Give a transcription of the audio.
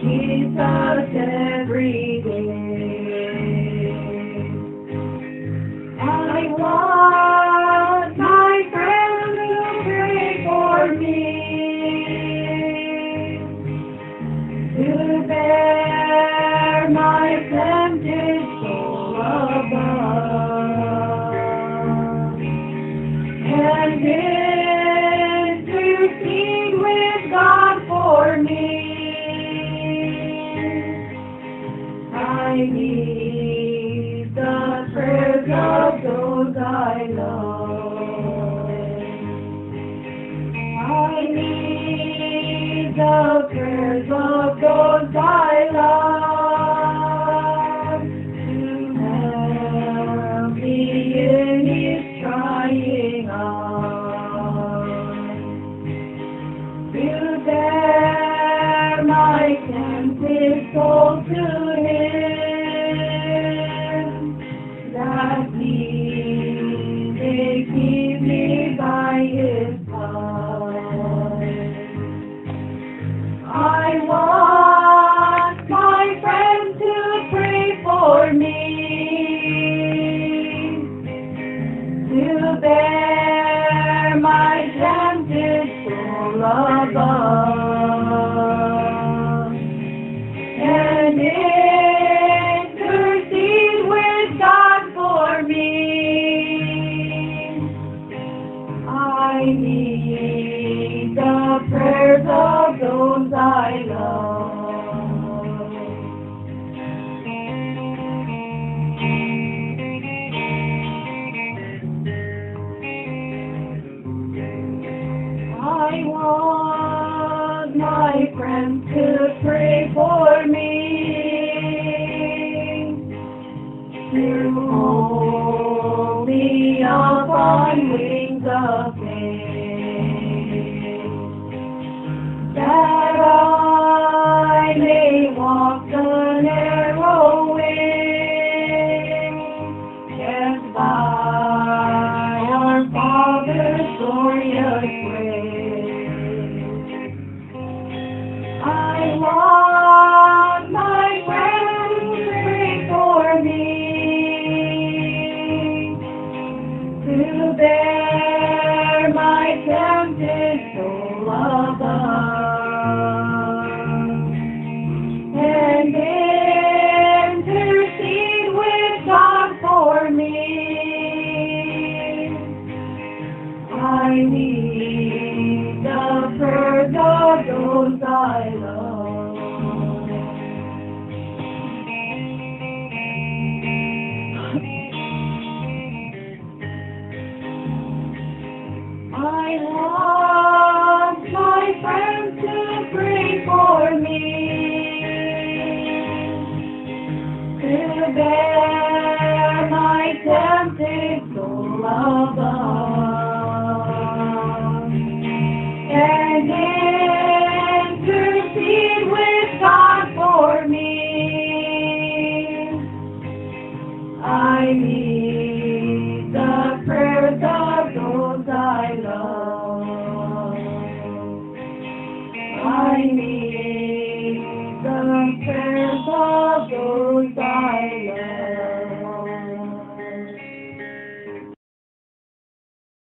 Jesus every day. And I want my friend to pray for me. To need the prayers of those I love. I need the prayers of those I love to help me in His trying hour. To bear my tempted soul to I want my friend to pray for me, to bear my tempted soul above, and intercede with God for me. I need the prayers of those I love. I want my friends to pray for me, to hold me up on wings of faith, bear my tempted soul above, need the prayers of those I